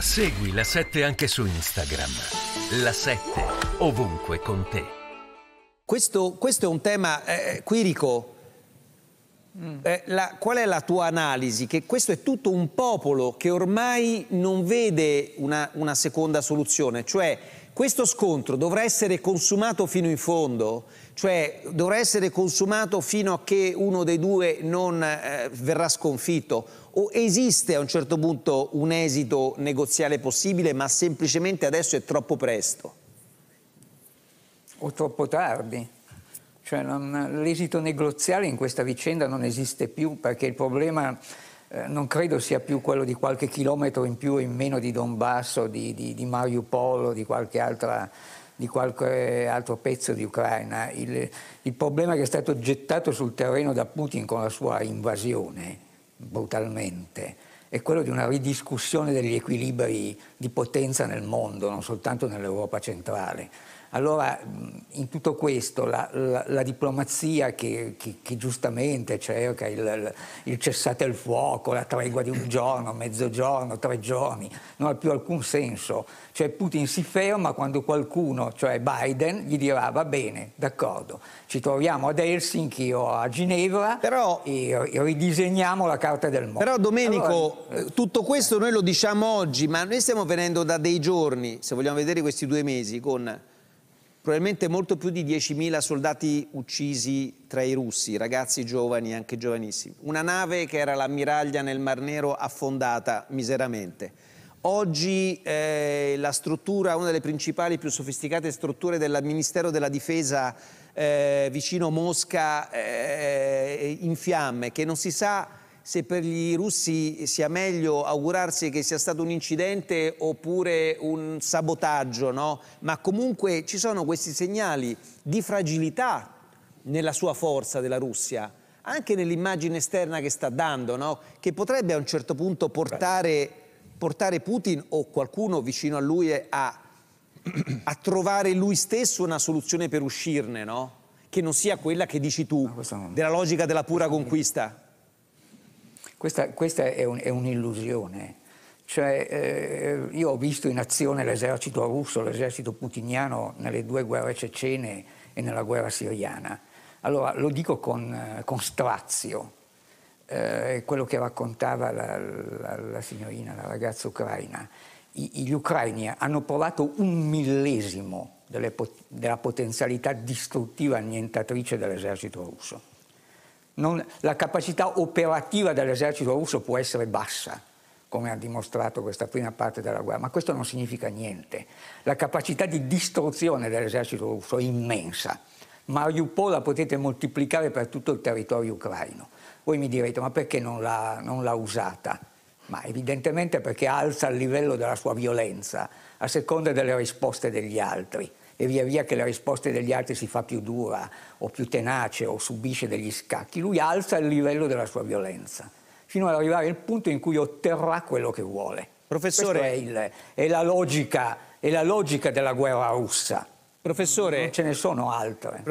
Segui la 7 anche su Instagram. La 7 ovunque con te. Questo, questo è un tema, eh, Quirico, eh, la- qual è la tua analisi? Che questo è tutto un popolo che ormai non vede una, una seconda soluzione, cioè questo scontro dovrà essere consumato fino in fondo, cioè dovrà essere consumato fino a che uno dei due non eh, verrà sconfitto o esiste a un certo punto un esito negoziale possibile ma semplicemente adesso è troppo presto? o troppo tardi. Cioè, non- l'esito negoziale in questa vicenda non esiste più perché il problema eh, non credo sia più quello di qualche chilometro in più o in meno di Donbass o di, di, di Mariupol o di qualche, altra, di qualche altro pezzo di Ucraina. Il, il problema che è stato gettato sul terreno da Putin con la sua invasione, brutalmente, è quello di una ridiscussione degli equilibri di potenza nel mondo, non soltanto nell'Europa centrale. Allora, in tutto questo, la, la- la diplomazia che, che- che giustamente cerca il, il- cessate il fuoco, la tregua di un giorno, mezzogiorno, tre giorni, non ha più alcun senso. Cioè Putin si ferma quando qualcuno, cioè Biden, gli dirà va bene, d'accordo, ci troviamo ad Helsinki o a Ginevra Però- e e ridisegniamo la carta del mondo. Però Domenico, Allora, eh, tutto questo noi lo diciamo oggi, ma noi stiamo venendo da dei giorni, se vogliamo vedere questi due mesi, con probabilmente molto più di 10.000 soldati uccisi tra i russi, ragazzi giovani, anche giovanissimi. Una nave che era l'ammiraglia nel Mar Nero affondata miseramente. Oggi eh, la struttura, una delle principali più sofisticate strutture del Ministero della Difesa eh, vicino Mosca eh, in fiamme, che non si sa se per gli russi sia meglio augurarsi che sia stato un incidente oppure un sabotaggio, no? Ma comunque ci sono questi segnali di fragilità nella sua forza della Russia, anche nell'immagine esterna che sta dando, no? Che potrebbe a un certo punto portare, portare Putin o qualcuno vicino a lui a, a trovare lui stesso una soluzione per uscirne, no? Che non sia quella che dici tu, della logica della pura conquista. Questa, questa è, un- è un'illusione. Cioè, eh, io ho visto in azione l'esercito russo, l'esercito putiniano nelle due guerre cecene e nella guerra siriana. Allora, lo dico con, eh, con strazio, eh, quello che raccontava la, la- la signorina, la ragazza ucraina. I- gli ucraini hanno provato un millesimo delle della potenzialità distruttiva annientatrice dell'esercito russo. Non- la capacità operativa dell'esercito russo può essere bassa, come ha dimostrato questa prima parte della guerra, ma questo non significa niente. La capacità di distruzione dell'esercito russo è immensa. Mariupol la potete moltiplicare per tutto il territorio ucraino. Voi mi direte, ma perché non l'ha, non l'ha usata? Ma evidentemente perché alza il livello della sua violenza a seconda delle risposte degli altri e via via che la risposta degli altri si fa più dura o più tenace o subisce degli scacchi, lui alza il livello della sua violenza fino ad arrivare al punto in cui otterrà quello che vuole. Professore- è, il- è la logica, è la logica della guerra russa, Professore, non ce ne sono altre.